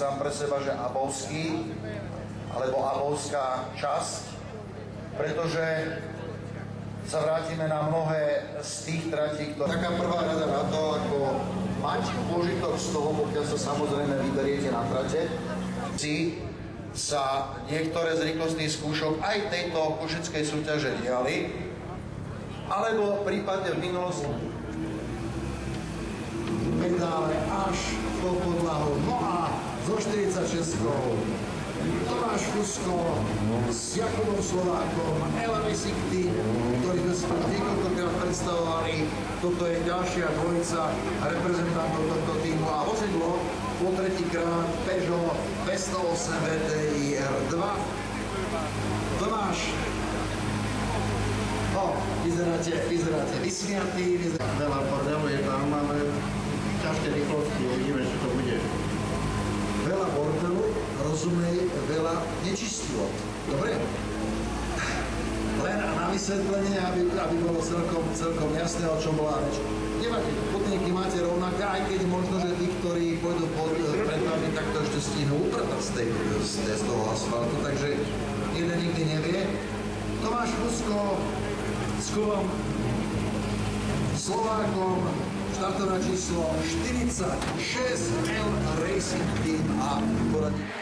sám pre seba, že Abovský, alebo Abovská časť, pretože sa vrátime na mnohé z tých tratí, ktoré... Taká prvá rada na to, ako mať požitok z toho, pokiaľ sa samozrejme vyberiete na trate, si sa niektoré z rýchlostných skúšok aj tejto košickej súťaže diali, alebo prípadne v minulosti pedále až po podlahu. No a zo 46 Tomáš Fusko s Jakubom Slovákom, Ela Sikty, ktorý sme si už niekoľkokrát predstavovali. Toto je ďalšia dvojica reprezentantov tohto týmu a vozidlo po tretíkrát Peugeot 508 VTI R2. Tomáš, No, vyzeráte, vyzeráte vysmiatý, vyzeráte... Veľa bordelu je tam, ale ťažké rýchlosti, uvidíme, čo to bude. Veľa bordelu, rozumej, veľa nečistilo. Dobre? Len na vysvetlenie, aby, aby bolo celkom, celkom jasné, o čom bola reč. Nevadí, podmienky máte rovnaké, aj keď možno, že tí, ktorí pôjdu pod, pred vami, tak to ešte stihnú upratať z, tej, z, z toho asfaltu, takže jeden nikdy nevie. Tomáš Fusko s klubom Slovákom, štartové číslo 46 L Racing Team a poradí.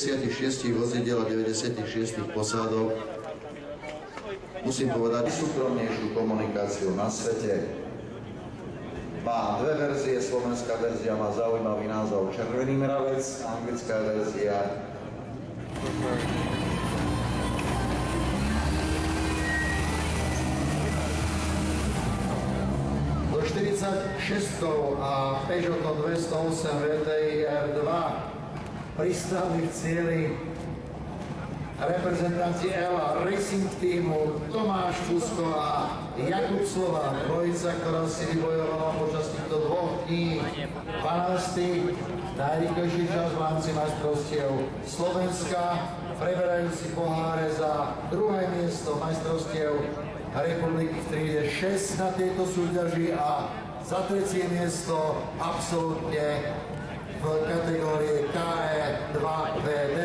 96 vozidel a 96 posádok musím povedať súkromnejšiu komunikáciu na svete. Má dve verzie, slovenská verzia má zaujímavý názov Červený mravec, anglická verzia Do 46 a Peugeot 208 VTI R2 pristáli v cieli reprezentanti Ela Racing týmu Tomáš Fusko a Jakub Slován, dvojica, ktorá si vybojovala počas týchto dvoch dní 12. najrýchlejší čas v rámci majstrovstiev Slovenska, preberajúci poháre za druhé miesto majstrovstiev republiky v triede 6 na tejto súťaži a za tretie miesto absolútne v kategórii KE 2VD.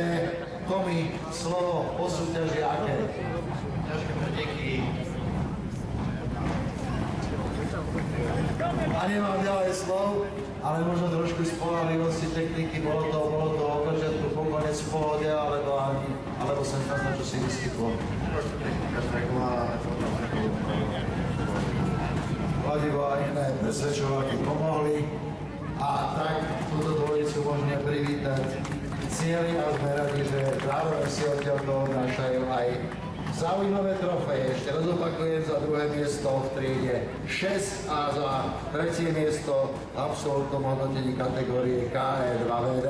Tomi, slovo po súťaži aké? Ťažké preteky. A nemám ďalej slov, ale možno trošku spolahlivosti techniky, bolo to, bolo to od začiatku po konec v pohode, alebo, ani, alebo som tam na čo si vyskytlo. Kladivo a iné presvedčovaky pomohli a tak túto dvojicu môžeme privítať cieli a sme radi, že zároveň si odtiaľ to odnášajú aj zaujímavé trofeje. Ešte raz opakujem za druhé miesto v triede 6 a za tretie miesto absolútnom hodnotení kategórie KE 2VD.